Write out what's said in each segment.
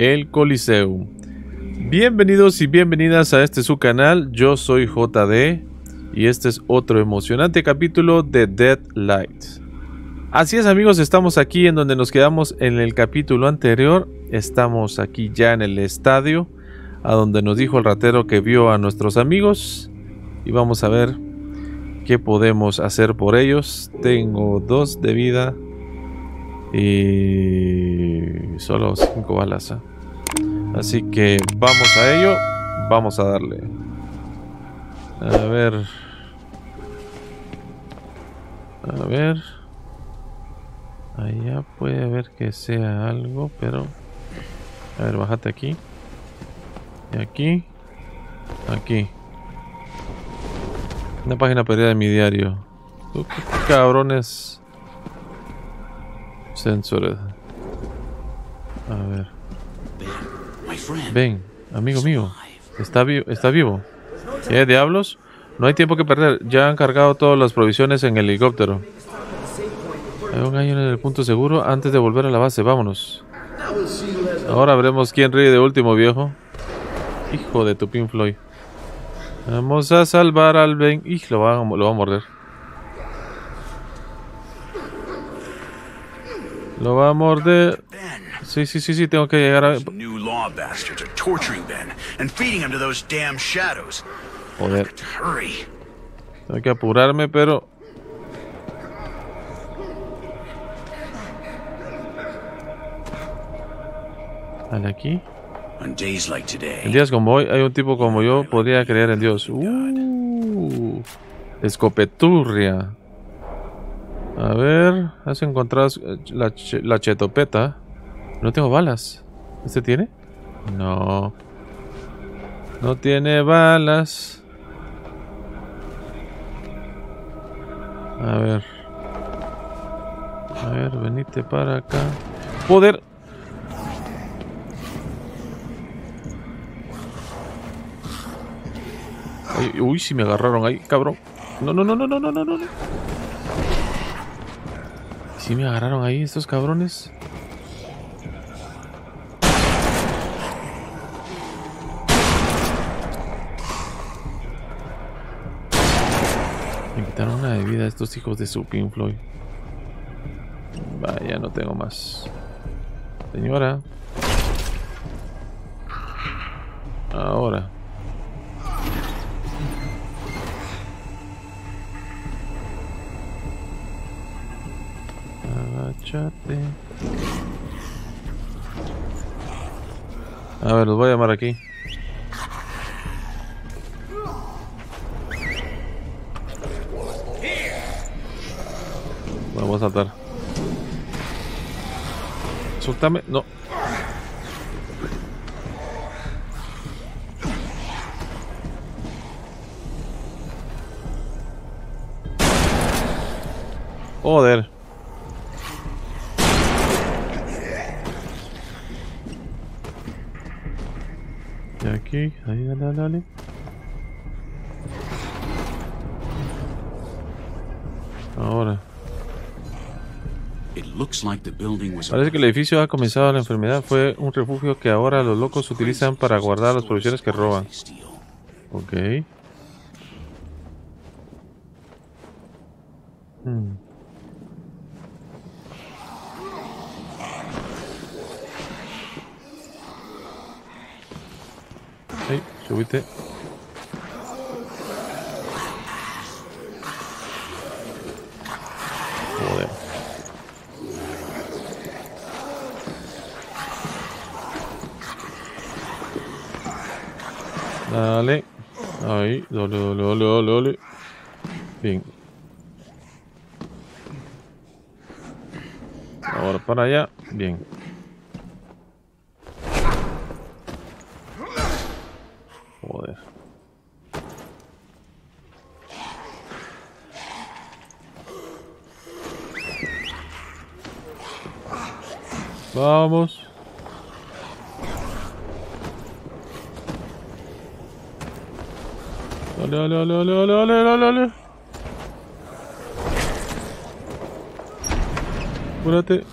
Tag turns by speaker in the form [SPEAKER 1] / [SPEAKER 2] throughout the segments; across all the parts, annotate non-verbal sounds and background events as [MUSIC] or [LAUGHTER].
[SPEAKER 1] el Coliseo. Bienvenidos y bienvenidas a este su canal, yo soy JD y este es otro emocionante capítulo de Dead Light. Así es amigos, estamos aquí en donde nos quedamos en el capítulo anterior, estamos aquí ya en el estadio, a donde nos dijo el ratero que vio a nuestros amigos y vamos a ver qué podemos hacer por ellos. Tengo dos de vida y solo cinco balas. ¿eh? Así que vamos a ello, vamos a darle. A ver. A ver. Allá puede haber que sea algo, pero... A ver, bájate aquí. Y aquí. Aquí. Una página perdida de mi diario. ¿Qué cabrones. Sensores. A ver. Ven, amigo mío. Está, vivo está vivo. ¿Qué diablos? No hay tiempo que perder. Ya han cargado todas las provisiones en el helicóptero. Hay un año en el punto seguro antes de volver a la base. Vámonos. Ahora veremos quién ríe de último, viejo. Hijo de tu Pin Floyd. Vamos a salvar al Ben. Y lo va, lo va a morder. Lo va a morder. Sí, sí, sí, sí, tengo que llegar a... Joder. Tengo que apurarme, pero... Dale aquí. En días como hoy, hay un tipo como yo podría creer en Dios. Uh, escopeturria. A ver, has encontrado la, la chetopeta. No tengo balas. ¿Este tiene? No. No tiene balas. A ver. A ver, venite para acá. Poder. uy, si me agarraron ahí, cabrón. No, no, no, no, no, no, no, no. Si me agarraron ahí estos cabrones. Una de vida estos hijos de su Pink Floyd. Vaya, no tengo más. Señora. Ahora. A ver, los voy a llamar aquí. A saltar. Suéltame. No. Joder. ahí, dale, dale. Parece que el edificio ha comenzado la enfermedad. Fue un refugio que ahora los locos utilizan para guardar las provisiones que roban. Ok. Hmm. Hey, subite. Joder. Dale. Ahí, dale, dale, dale, dale. Bien. Ahora para allá. Bien. Vamos. ole, ole, ole, ole, ole, ole, ole. Cúrate.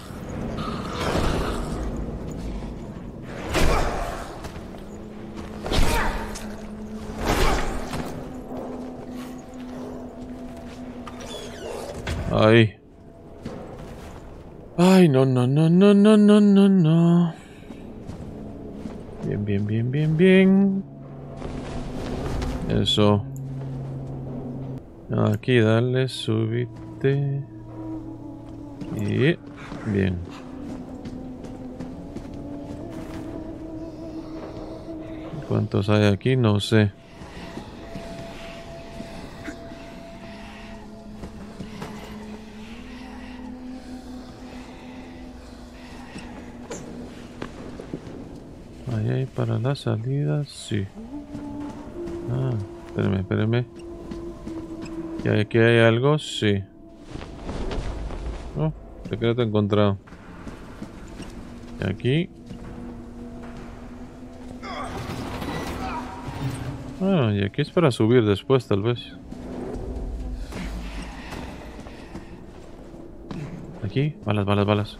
[SPEAKER 1] Ahí. Ay, no, no, no, no, no, no, no, no. Bien, bien, bien, bien, bien. Eso. Aquí, dale, subite. Y... Bien. ¿Cuántos hay aquí? No sé. Hay para la salida, sí. Ah, espérame, espérame. ¿Y aquí hay algo? Sí. Oh, secreto encontrado. Y aquí Ah, y aquí es para subir después, tal vez. Aquí, balas, balas, balas.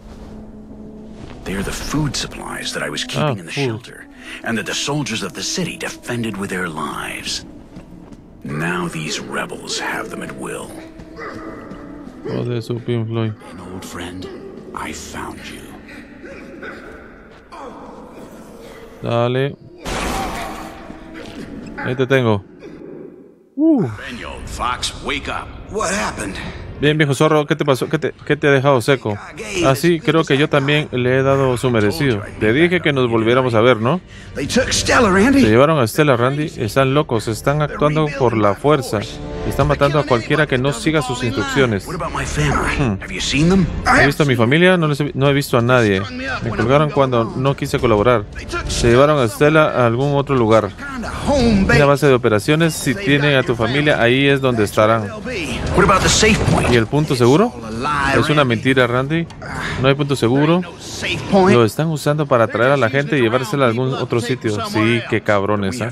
[SPEAKER 2] They're the food supplies that I was keeping
[SPEAKER 1] Ah,
[SPEAKER 2] in the
[SPEAKER 1] food.
[SPEAKER 2] shelter, and that the soldiers of the city defended with their lives. Now these rebels have them at will.
[SPEAKER 1] Oh, there's opium Floyd.
[SPEAKER 2] An old friend, I found you.
[SPEAKER 1] Dale. Ahí te tengo. Woo.
[SPEAKER 2] Benyo, Fox, wake up. What happened?
[SPEAKER 1] Bien, viejo zorro, ¿qué te pasó? ¿Qué te, qué te ha dejado seco? Así creo que yo también le he dado su merecido. Te dije que nos volviéramos a ver, ¿no? Se llevaron a Stella Randy. Están locos, están actuando por la fuerza. Están matando a cualquiera que no siga sus instrucciones. ¿He visto a mi familia? No, les he, no he visto a nadie. Me colgaron cuando no quise colaborar. Se llevaron a Stella a algún otro lugar.
[SPEAKER 2] Base.
[SPEAKER 1] base de operaciones, si tienen a tu familia, ahí es donde estarán. ¿Y el punto seguro? Es una mentira, Randy. No hay punto seguro. Lo están usando para atraer a la gente y llevársela a algún otro sitio. Sí, qué cabrones.
[SPEAKER 2] ¿ah?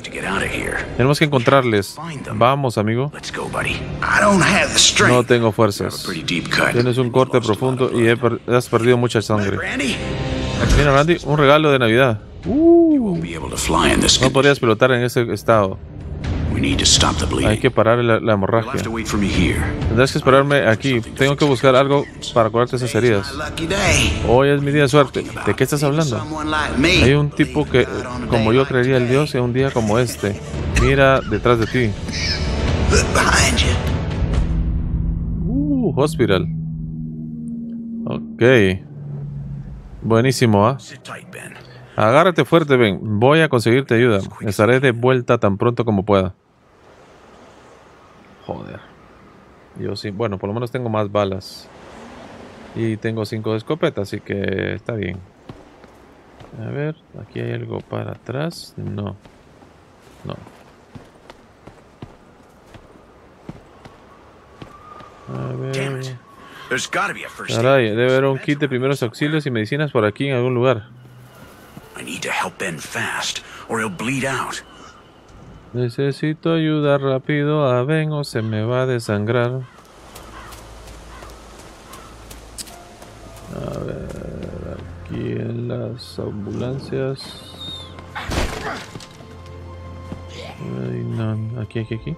[SPEAKER 1] Tenemos que encontrarles. Vamos, amigo. No tengo fuerzas. Tienes un corte profundo y has perdido mucha sangre. Mira, Randy, un regalo de Navidad. No podrías pilotar en ese estado. Hay que parar la, hemorragia.
[SPEAKER 2] to wait for me here.
[SPEAKER 1] Tendrás que esperarme aquí. Tengo que buscar algo para curarte esas heridas. Hoy es mi día de suerte. ¿De qué estás hablando? Hay un tipo que, como yo creería el Dios, en un día como este. Mira detrás de ti. Uh, hospital. Ok. Buenísimo, ¿ah? Agárrate fuerte, Ben. Voy a conseguirte ayuda. Estaré de vuelta tan pronto como pueda. Joder. Yo sí. Bueno, por lo menos tengo más balas. Y tengo cinco de escopeta, así que está bien. A ver, aquí hay algo para atrás. No. No. A ver. Caray, debe haber un kit de primeros auxilios y medicinas por aquí en algún lugar.
[SPEAKER 2] I need to help Ben fast, or he'll bleed out.
[SPEAKER 1] Necesito ayudar rápido a Ben o se me va a desangrar. A ver, aquí en las ambulancias. Ay, no, aquí, aquí, aquí.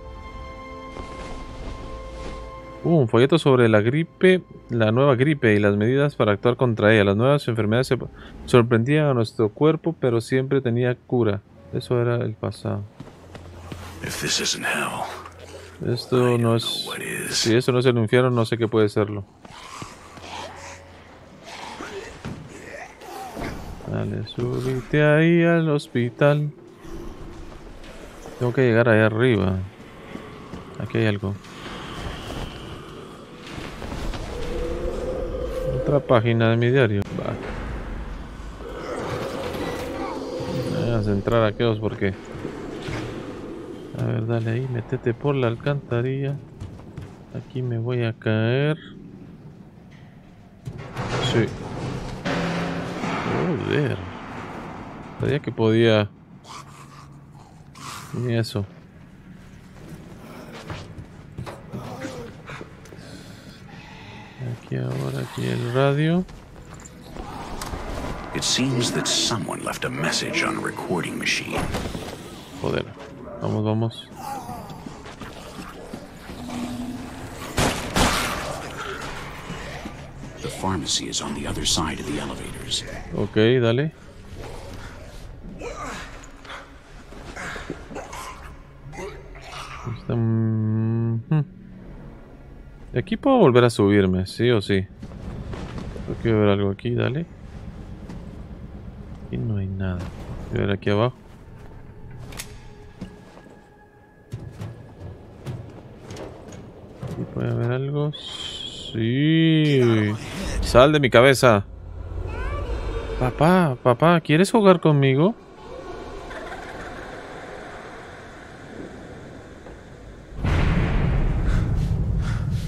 [SPEAKER 1] Uh, un folleto sobre la gripe, la nueva gripe y las medidas para actuar contra ella. Las nuevas enfermedades se sorprendían a nuestro cuerpo, pero siempre tenía cura. Eso era el pasado.
[SPEAKER 2] If this isn't hell,
[SPEAKER 1] Esto no es. Si eso no es el infierno, no sé qué puede serlo. Dale, subite ahí al hospital. Tengo que llegar allá arriba. Aquí hay algo. Otra página de mi diario. Va. Vamos a entrar a aquellos porque. Ver, dale ahí, métete por la alcantarilla. Aquí me voy a caer. Sí. Joder. Sabía que podía. Ni eso. Aquí ahora, aquí el radio.
[SPEAKER 2] It seems that someone left a message on a recording machine.
[SPEAKER 1] Joder. Vamos, vamos.
[SPEAKER 2] pharmacy is on the other side of the elevators.
[SPEAKER 1] Ok, dale. Está- mm, hmm. De aquí puedo volver a subirme, sí o sí. Tengo que ver algo aquí, dale. Aquí no hay nada. Voy a ver aquí abajo. Sí. Sal de mi cabeza. Papá, papá, ¿quieres jugar conmigo?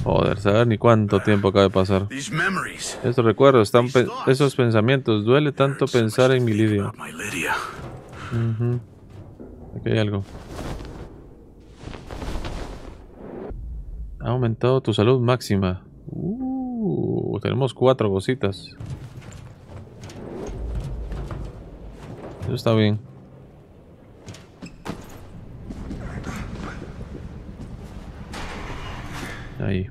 [SPEAKER 1] Joder, saber ni cuánto tiempo acaba de pasar. Estos recuerdos, están pe- esos pensamientos, duele tanto pensar en mi Lidia. Ujú. Aquí hay algo. Ha aumentado tu salud máxima. Uh, tenemos cuatro cositas. Eso está bien. Ahí.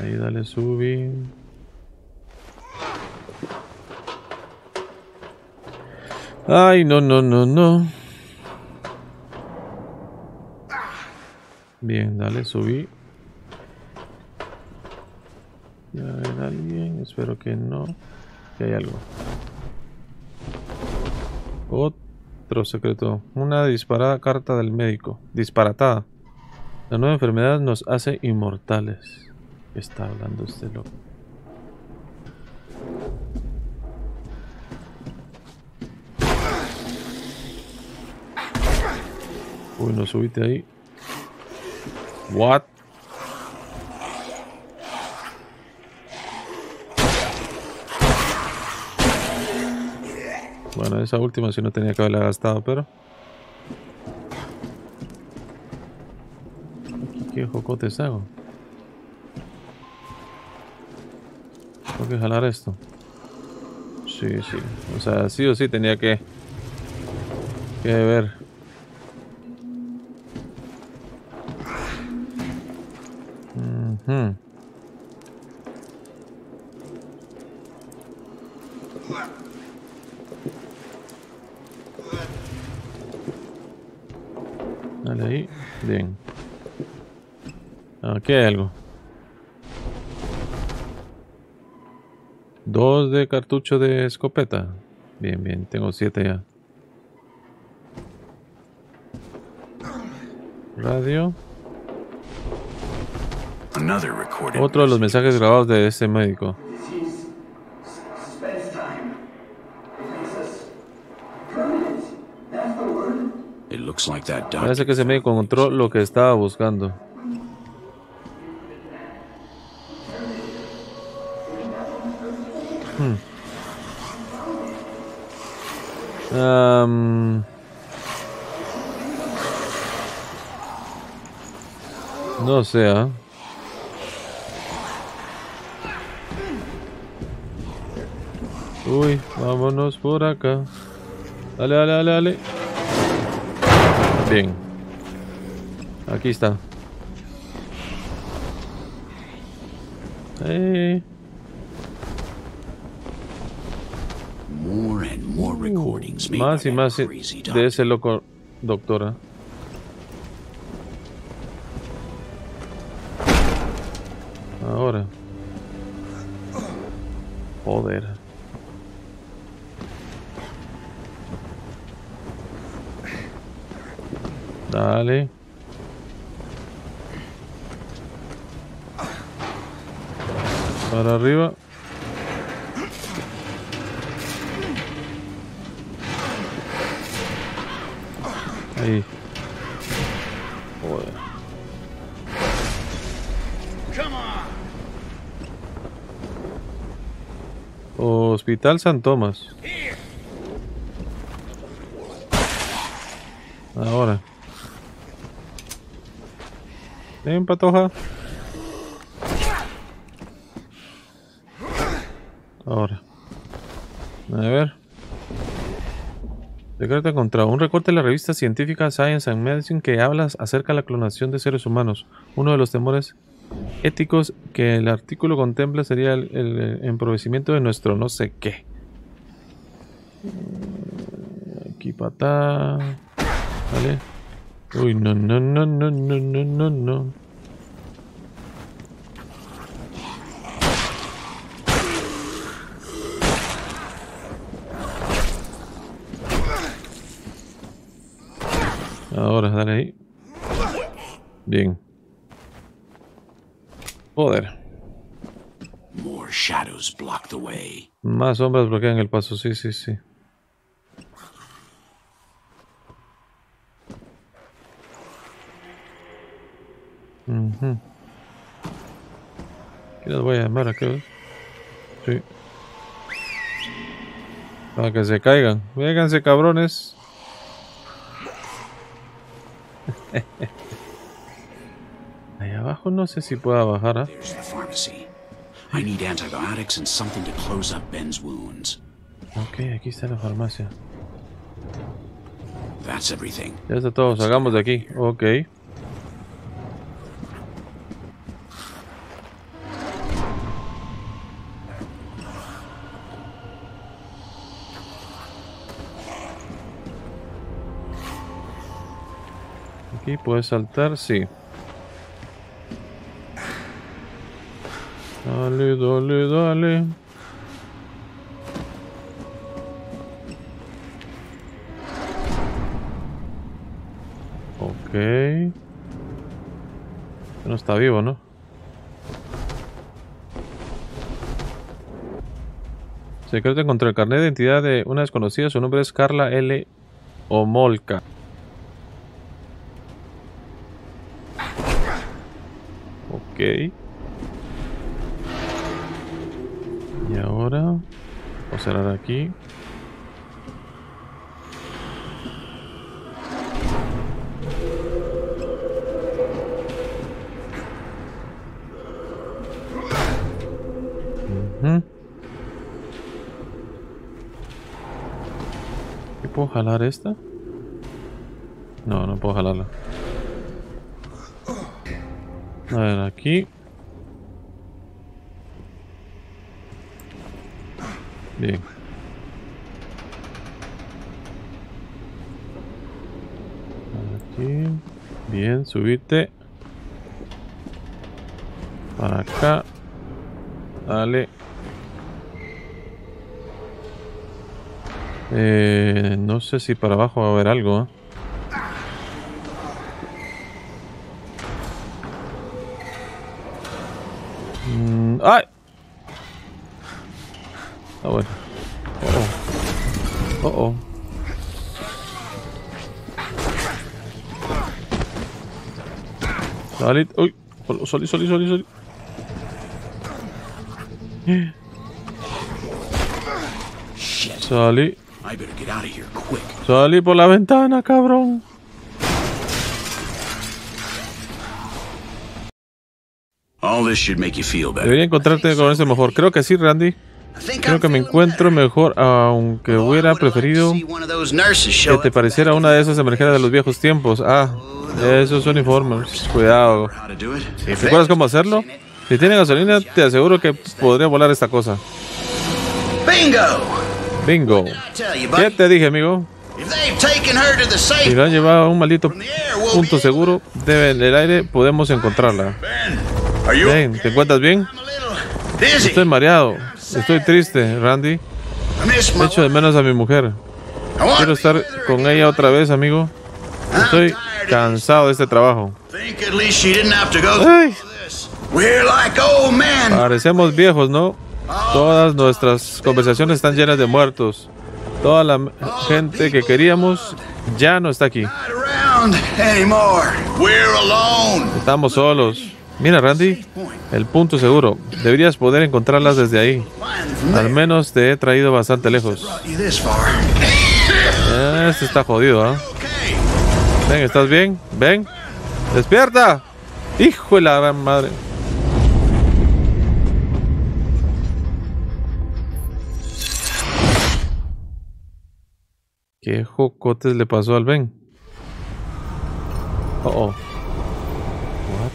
[SPEAKER 1] Ahí, dale, subir. Ay, no, no, no, no. Bien, dale, subí. Ya hay alguien, espero que no. Que hay algo. Otro secreto. Una disparada carta del médico. Disparatada. La nueva enfermedad nos hace inmortales. ¿Qué está hablando este loco? Uy, no subiste ahí. What? Bueno, esa última sí no tenía que haberla gastado, pero... ¿Qué jocotes hago? Tengo que jalar esto. Sí, sí. O sea, sí o sí tenía que... Que ver. Ujú. Dale ahí. Bien. Aquí hay algo. Dos de cartucho de escopeta. Bien, bien. Tengo siete ya. Radio. Otro de los mensajes grabados de este médico. Parece que ese médico encontró lo que estaba buscando. Hmm. Am. no sé, ¿ah? Uy, vámonos por acá. Dale, dale, dale, dale. Bien. Aquí está. Eh,
[SPEAKER 2] More and more recordings made
[SPEAKER 1] más y más de ese loco doctora. Hospital San Tomás. Ahora. Ven, patoja. Ahora. A ver. Secreto encontrado. Un recorte de la revista científica Science and Medicine que habla acerca de la clonación de seres humanos. Uno de los temores éticos que el artículo contempla sería el, el empobrecimiento de nuestro no sé qué. Mm, Aquí patá. Vale. Uy, no, no, no, no, no, no, no, no. Ahora, dale ahí. Bien. Joder.
[SPEAKER 2] More shadows block the way.
[SPEAKER 1] Más sombras bloquean el paso, sí, sí, sí. Ujú. ¿Qué les voy a llamar a aquellos? Sí. Para que se caigan. Véganse, cabrones. [LAUGHS] Ahí abajo no sé si pueda bajar,
[SPEAKER 2] ¿eh?
[SPEAKER 1] Ok, aquí está la farmacia.
[SPEAKER 2] That's everything.
[SPEAKER 1] Ya está todo, salgamos de aquí. Ok. Aquí puedes saltar, sí. Dale, dale, dale. Ok. No está vivo, ¿no? Secreto encontró el carnet de identidad de una desconocida. Su nombre es Carla L. Omolka. Ok. Ahora... A cerrar aquí. Ujú. ¿Qué puedo jalar esta? No, no puedo jalarla. A ver, aquí. Bien. Aquí. Bien, subite. Para acá. Dale. Eh, no sé si para abajo va a haber algo. ¿eh? Salí, salí, salí.
[SPEAKER 2] Shit.
[SPEAKER 1] Salí. Salí por la ventana, cabrón. Debería encontrarte con ese mejor. Creo que sí, Randy. Creo que me encuentro mejor, aunque hubiera preferido que te pareciera una de esas emergencias de los viejos tiempos. Ah, esos uniformes. Cuidado. ¿Te acuerdas cómo hacerlo? Si tiene gasolina, te aseguro que podría volar esta cosa.
[SPEAKER 2] Bingo!
[SPEAKER 1] Bingo. ¿Qué te dije, amigo? Si lo han llevado a un maldito punto seguro de- del aire, podemos encontrarla.
[SPEAKER 2] Ben,
[SPEAKER 1] ¿te encuentras bien? Estoy mareado. Estoy triste, Randy. Echo de menos a mi mujer. Quiero estar con ella otra vez, amigo. Estoy cansado de este trabajo. Ay, parecemos viejos, ¿no? Todas nuestras conversaciones están llenas de muertos. Toda la gente que queríamos ya no está aquí. Estamos solos. Mira, Randy, el punto seguro. Deberías poder encontrarlas desde ahí. Al menos te he traído bastante lejos. Este está jodido, ¿ah? Ven, ¿estás bien? Ven. ¡Despierta! ¡Hijo de la gran madre! ¿Qué jocotes le pasó al Ben? Oh, oh. What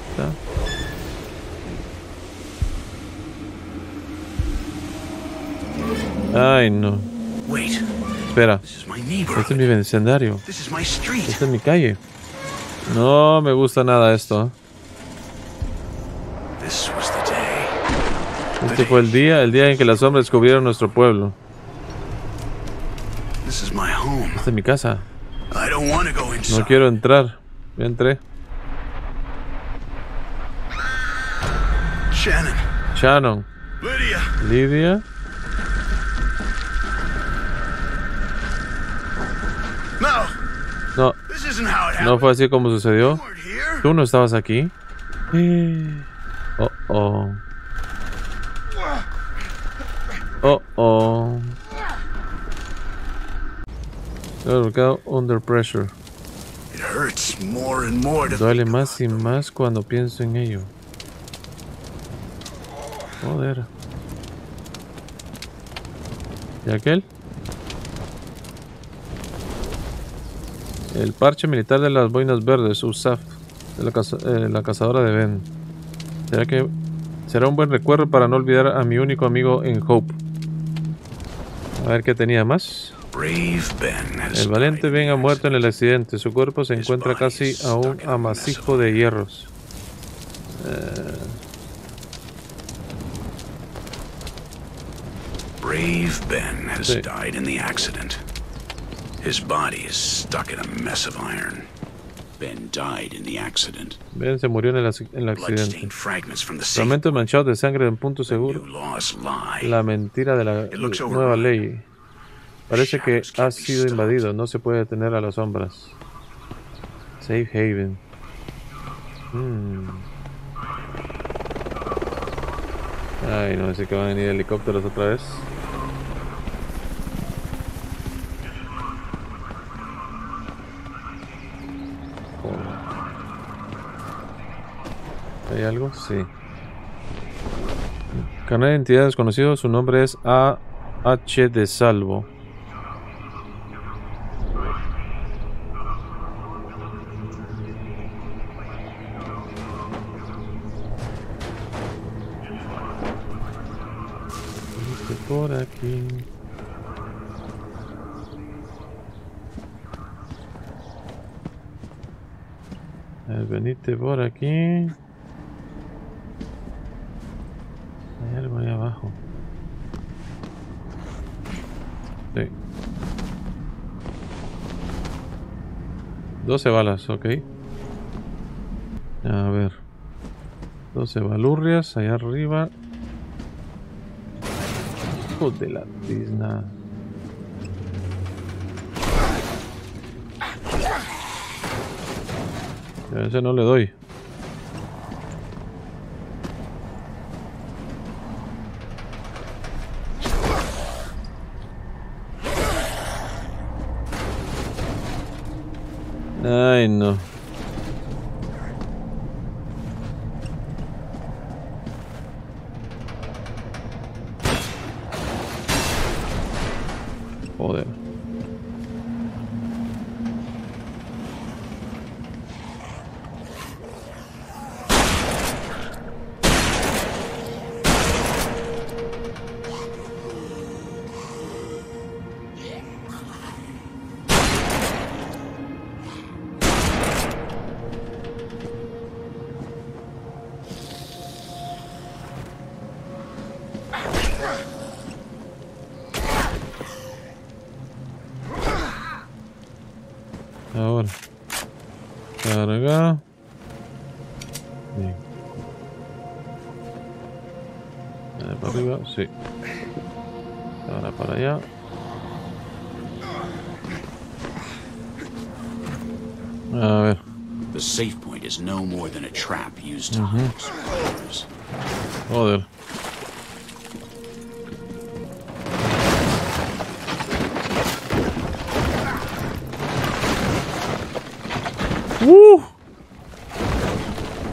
[SPEAKER 1] the... Ay, no.
[SPEAKER 2] Wait.
[SPEAKER 1] Espera. Este es mi vecindario. Esta es mi calle. No me gusta nada esto. Este fue el día, el día en que las sombras descubrieron nuestro pueblo. Esta es mi casa. No quiero entrar. Ya entré.
[SPEAKER 2] Shannon,
[SPEAKER 1] Shannon.
[SPEAKER 2] Lydia,
[SPEAKER 1] Lidia.
[SPEAKER 2] No,
[SPEAKER 1] no fue así como sucedió. ¿Tú no estabas aquí? Oh, oh. Oh, oh. Colocado under pressure. Duele más y más cuando pienso en ello. Joder. ¿Y aquel? El parche militar de las boinas verdes, USAF, de la, caza- eh, la cazadora de Ben. ¿Será que será un buen recuerdo para no olvidar a mi único amigo en Hope? A ver qué tenía más.
[SPEAKER 2] Brave Ben has
[SPEAKER 1] El valiente Ben ha muerto en el accidente. Su cuerpo se encuentra casi a un amasijo de hierros.
[SPEAKER 2] Brave Ben has died in the accident. His body is stuck in a mess of iron. Ben died in the accident.
[SPEAKER 1] Ben se murió en el, en el accidente. Fragmentos manchados de sangre en punto seguro. La mentira de la nueva ley. Parece que ha sido invadido. No se puede detener a las sombras. Safe Haven. Hmm. Ay, no sé que van a venir helicópteros otra vez. ¿Hay algo? Sí. Canal de identidad desconocido, su nombre es A.H. de Salvo. Venite Por aquí. A ver, venite por aquí. Hay algo ahí abajo. Sí. 12 balas, ok. A ver. 12 balurrias allá arriba. De la tizna. A ese no le doy. Ay, no. A ver.
[SPEAKER 2] The safe point is no more than a trap used to hide survivors.
[SPEAKER 1] Joder. Uh.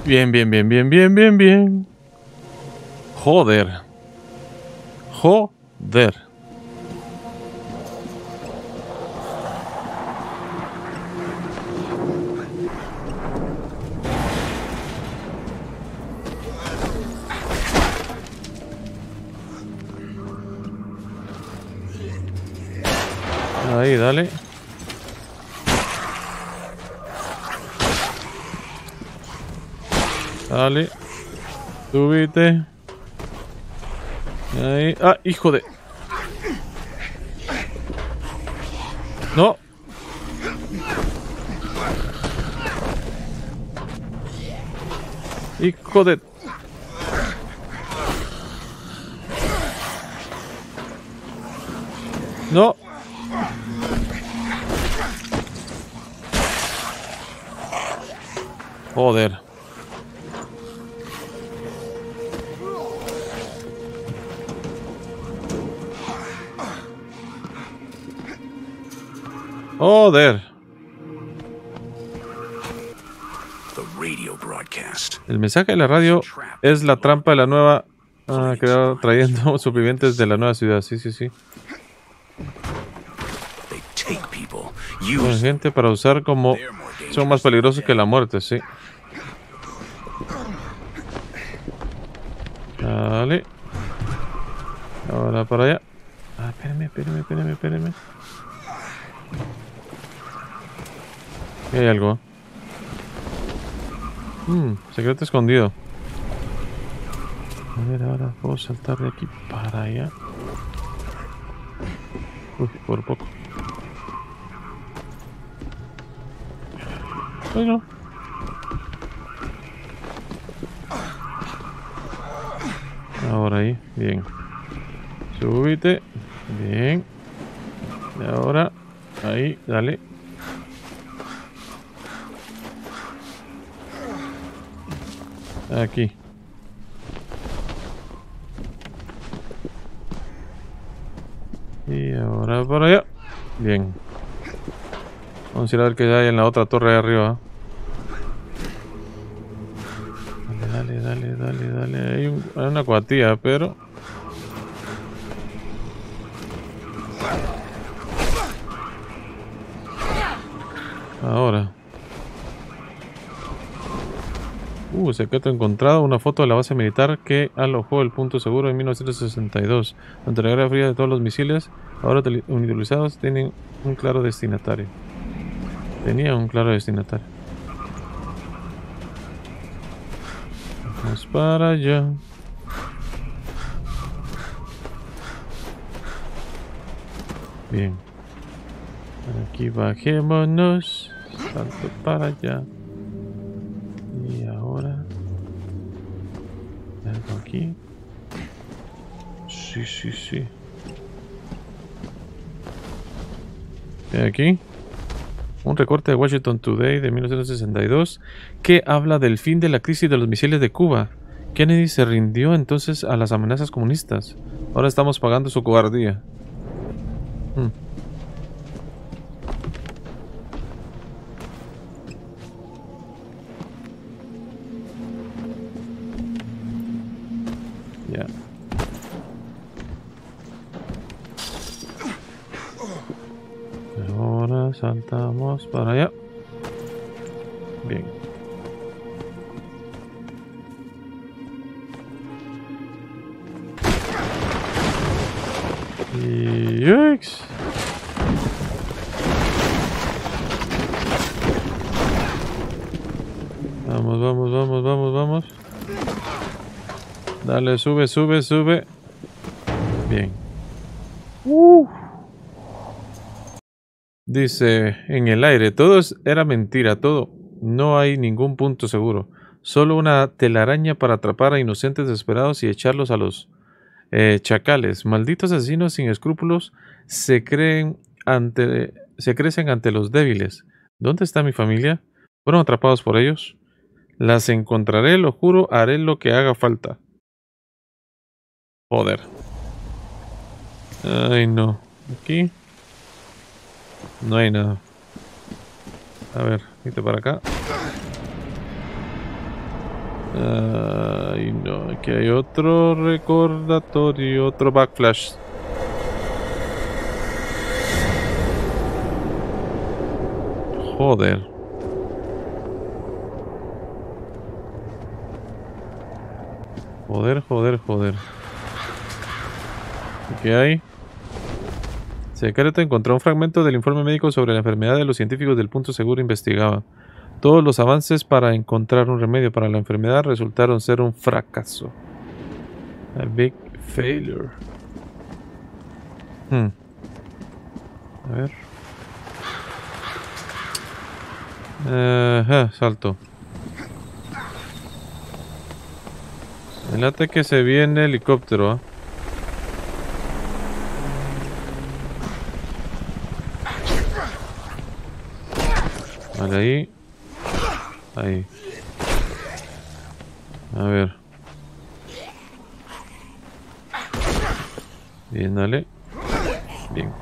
[SPEAKER 1] Bien, bien, bien, bien, bien, bien, bien. Joder. Joder. Subite. Ahí. Ah, hijo de... No. Hijo de... No. Joder. Joder. El mensaje de la radio es la trampa de la nueva... Ah, quedado trayendo [LAUGHS] supervivientes de la nueva ciudad. Sí, sí, sí. Con gente para usar como... Son más peligrosos que la muerte, sí. Dale. Ahora para allá. Ah, espérame, espérame, espérame, espérame. Hay algo. Hmm, secreto escondido. A ver, ahora puedo saltar de aquí para allá. Uy, por poco. Ay, no. Ahora ahí, bien. Súbite. Bien. Y ahora, ahí, dale. Aquí. Y ahora para allá. Bien. Vamos a ir a ver qué hay en la otra torre de arriba. Dale, dale, dale, dale, dale. Hay, un- hay una cuatía, pero... Ahora. Uh, secreto encontrado, una foto de la base militar que alojó el punto seguro en 1962. Ante la guerra fría de todos los misiles, ahora utilizados, tienen un claro destinatario. Tenía un claro destinatario. Vamos para allá. Bien. Aquí bajémonos. Salto para allá. Sí, sí, sí. ¿Qué hay aquí? Un recorte de Washington Today de 1962 que habla del fin de la crisis de los misiles de Cuba. Kennedy se rindió entonces a las amenazas comunistas. Ahora estamos pagando su cobardía. Hmm. Sube, sube, sube. Bien. Dice, en el aire, todo era mentira, todo. No hay ningún punto seguro. Solo una telaraña para atrapar a inocentes desesperados y echarlos a los eh, chacales. Malditos asesinos sin escrúpulos se creen ante, se crecen ante los débiles. ¿Dónde está mi familia? ¿Fueron atrapados por ellos? Las encontraré, lo juro, haré lo que haga falta. Joder. Ay, no. Aquí. No hay nada. A ver, vete para acá. Ay, no. Aquí hay otro recordatorio, otro backflash. Joder. Joder, joder, joder. ¿Qué hay? Secreto encontró un fragmento del informe médico sobre la enfermedad de los científicos del punto seguro investigaban. Todos los avances para encontrar un remedio para la enfermedad resultaron ser un fracaso. A big failure. Hmm. A ver. Ajá, salto. Me late que se viene helicóptero. ¿ah? Ahí. Ahí. A ver. Bien, dale. Bien.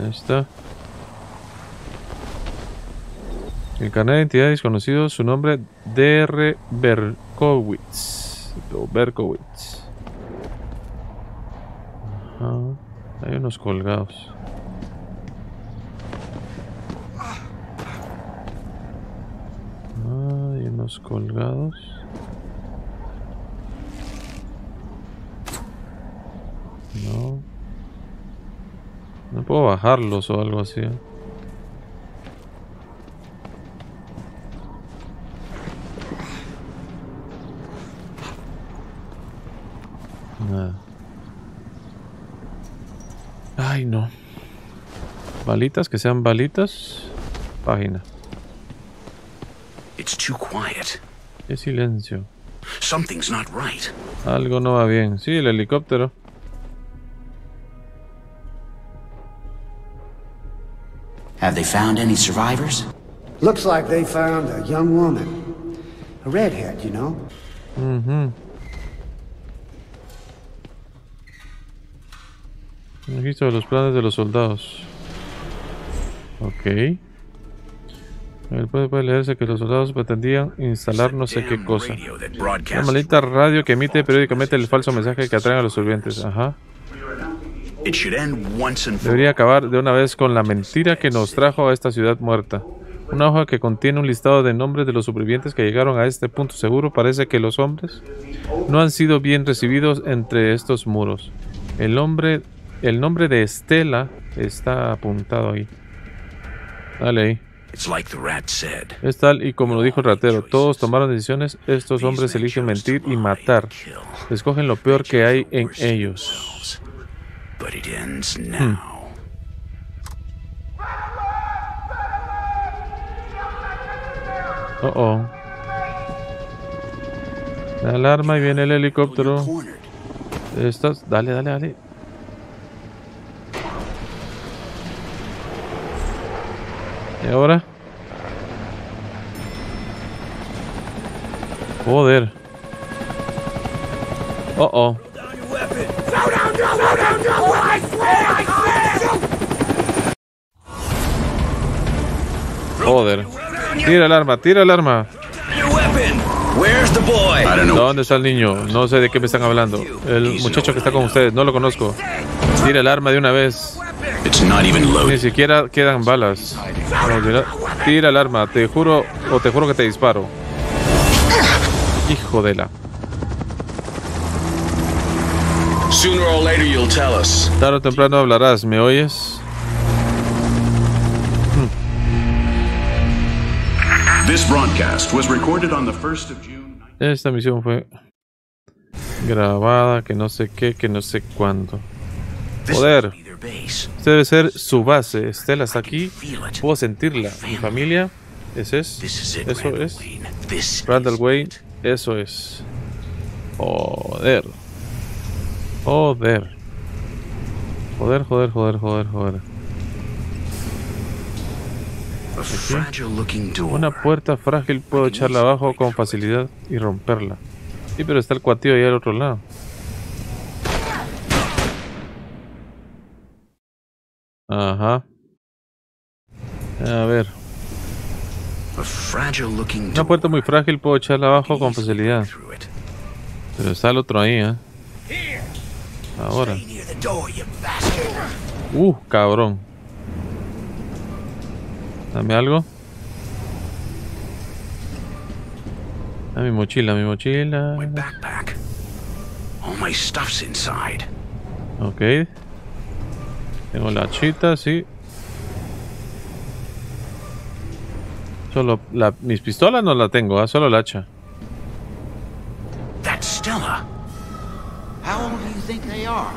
[SPEAKER 1] Ahí está. El canal de identidad desconocido, su nombre DR Berkowitz. O Berkowitz. Ajá. Hay unos colgados. Colgados. No. No puedo bajarlos o algo así. Ay, no. Balitas, que sean balitas. Página.
[SPEAKER 2] It's too quiet.
[SPEAKER 1] Qué silencio.
[SPEAKER 2] Something's not right.
[SPEAKER 1] Algo no va bien. Sí, el helicóptero.
[SPEAKER 3] Have they found any survivors?
[SPEAKER 4] Looks like they found a young woman. A redhead, you know?
[SPEAKER 1] Ujú. Aquí están los planes de los soldados. Ok. El puede, puede leerse que los soldados pretendían instalar no sé qué cosa.
[SPEAKER 2] broadcasts
[SPEAKER 1] maldita radio que emite periódicamente el falso mensaje que atraen a los sobrevivientes. Ajá. Debería acabar de una vez con la mentira que nos trajo a esta ciudad muerta. Una hoja que contiene un listado de nombres de los supervivientes que llegaron a este punto seguro. Parece que los hombres no han sido bien recibidos entre estos muros. El nombre, el nombre de Estela está apuntado ahí. Dale ahí.
[SPEAKER 2] It's like the rat said.
[SPEAKER 1] Es tal y como lo dijo el ratero. Todos tomaron decisiones. Estos hombres eligen mentir y matar. Escogen lo peor que hay en ellos. Hmm. Oh oh. La alarma y viene el helicóptero. Estás. Dale, dale, dale. ¿Y ahora? Joder. Oh oh. Joder. Tira el arma, tira el arma. ¿Dónde está el niño? No sé de qué me están hablando. El muchacho que está con ustedes, no lo conozco. Tira el arma de una vez. Ni siquiera quedan balas. Tira el arma, te juro, o te juro que te disparo. Hijo de la. Tarde o temprano hablarás, ¿me oyes?
[SPEAKER 2] This broadcast was recorded on the 1st of June.
[SPEAKER 1] Esta misión fue grabada, que no sé qué, que no sé cuándo. Joder. Este debe ser su base. Estela está aquí. Puedo sentirla. Mi familia. Ese es. Eso es. Randall Wayne. Eso es. Joder. Joder. Joder, joder, joder, joder, joder. Una puerta frágil puedo echarla abajo con facilidad y romperla. Sí, pero está el cuatillo ahí al otro lado. Ajá. A ver. Una puerta muy frágil puedo echarla abajo con facilidad. Pero está el otro ahí, ¿eh? Ahora. Uh, cabrón. Dame algo. A mi mochila, mi mochila.
[SPEAKER 2] My backpack. All my stuff's inside.
[SPEAKER 1] Ok. Tengo la chita, sí. Solo la, mis pistolas no la tengo, ¿ah? solo la hacha.
[SPEAKER 2] That's Stella.
[SPEAKER 3] How old do you think they are?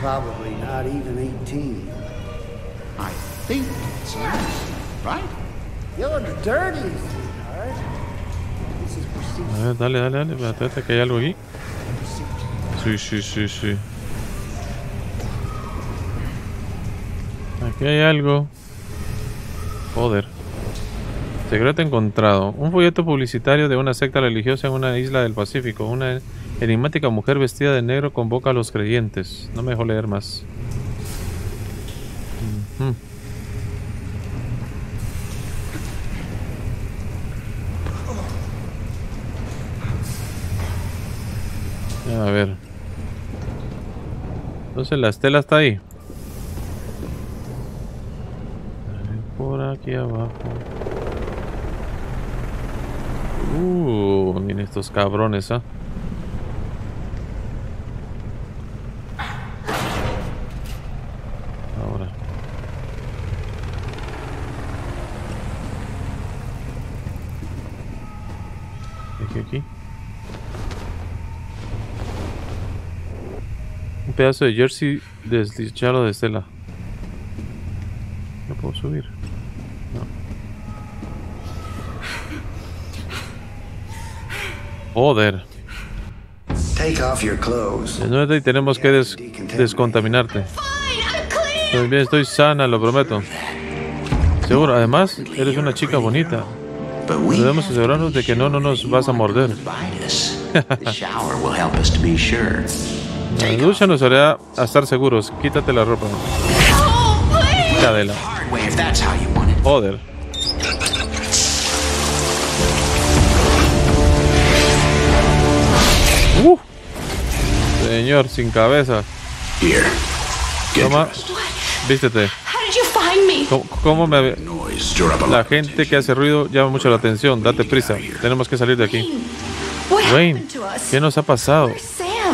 [SPEAKER 4] Probably not even 18.
[SPEAKER 3] I think it's Lucy, right?
[SPEAKER 4] You look dirty, sweetheart. This is.
[SPEAKER 1] A ver, dale, dale, dale. Espérate, que hay algo aquí. Sí, sí, sí, sí. Aquí hay algo. Joder. Secreto encontrado. Un folleto publicitario de una secta religiosa en una isla del Pacífico. Una enigmática mujer vestida de negro convoca a los creyentes. No me dejó leer más. Ujú. A ver. Entonces la estela está ahí. Por aquí abajo. Uh, miren estos cabrones, ¿ah? Un pedazo de jersey desdichado de Estela. No puedo subir. Joder. Desnúdate y tenemos que des- descontaminarte. Estoy bien, estoy sana, lo prometo. Seguro, además, eres una chica bonita.
[SPEAKER 3] We
[SPEAKER 1] Debemos asegurarnos de que no, no nos vas a morder. [LAUGHS] La ducha nos hará a estar seguros. Quítate la ropa. Cadela.
[SPEAKER 3] Hard
[SPEAKER 1] Señor, sin cabeza.
[SPEAKER 2] Here.
[SPEAKER 1] Toma, vístete.
[SPEAKER 5] How did you find me?
[SPEAKER 1] ¿Cómo, cómo me... La gente que hace ruido llama mucho la atención. Date prisa. Tenemos que salir de aquí. Wayne,
[SPEAKER 5] happened to us?
[SPEAKER 1] ¿qué nos ha pasado?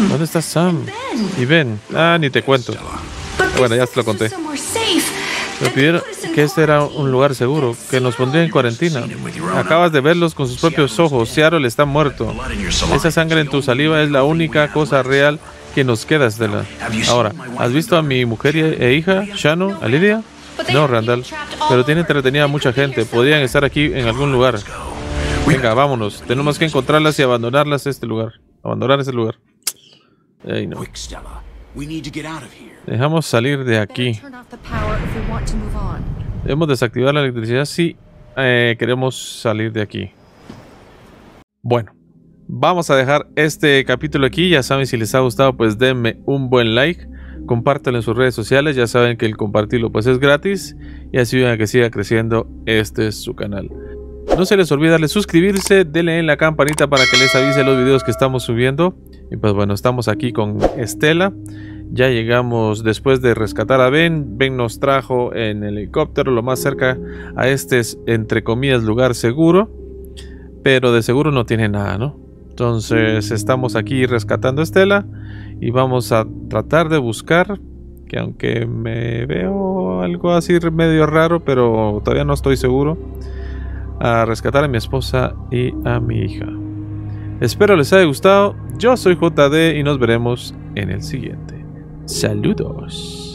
[SPEAKER 1] ¿Dónde está Sam? Y Ben. Ah, ni te cuento. Bueno, ya te lo conté. Me pidieron que este era un lugar seguro, que nos pondría en cuarentena. Acabas de verlos con sus propios ojos. Seattle está muerto. Esa sangre en tu saliva es la única cosa real que nos queda, Estela. Ahora, ¿has visto a mi mujer e hija, Shano, a Lidia? No, Randall. Pero tiene entretenida a mucha gente. Podrían estar aquí en algún lugar. Venga, vámonos. Tenemos que encontrarlas y abandonarlas este lugar. Abandonar ese lugar. Ey, no.
[SPEAKER 2] Quick, Stella. We need to get out of here.
[SPEAKER 1] Dejamos salir de aquí. Debemos desactivar la electricidad si eh, queremos salir de aquí. Bueno, vamos a dejar este capítulo aquí. Ya saben, si les ha gustado, pues denme un buen like. Compártanlo en sus redes sociales. Ya saben que el compartirlo pues es gratis. Y así a que siga creciendo este es su canal. No se les olvide darle suscribirse, denle en la campanita para que les avise los videos que estamos subiendo. Y pues bueno, estamos aquí con Estela. Ya llegamos después de rescatar a Ben. Ben nos trajo en helicóptero lo más cerca a este, entre comillas, lugar seguro. Pero de seguro no tiene nada, ¿no? Entonces estamos aquí rescatando a Estela. Y vamos a tratar de buscar. Que aunque me veo algo así medio raro, pero todavía no estoy seguro. A rescatar a mi esposa y a mi hija. Espero les haya gustado. Yo soy JD y nos veremos en el siguiente. Saludos.